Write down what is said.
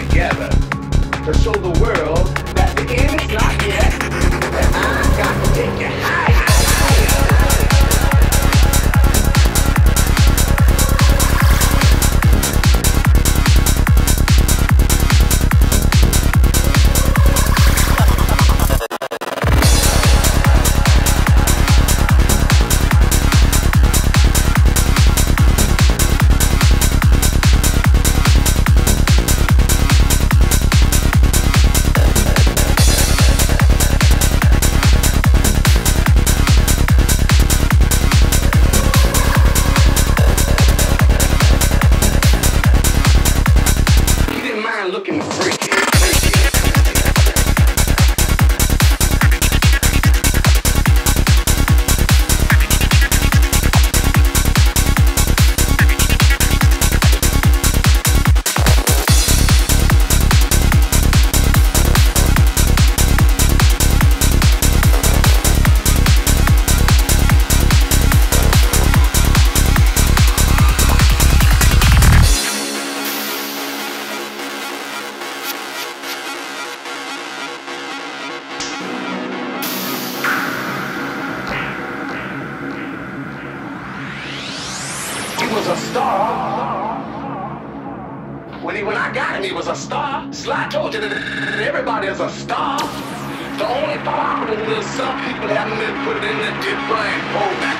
together to show the world star. When he, when I got him, he was a star. Sly told you that everybody is a star. The only problem is some people haven't been put in the dip and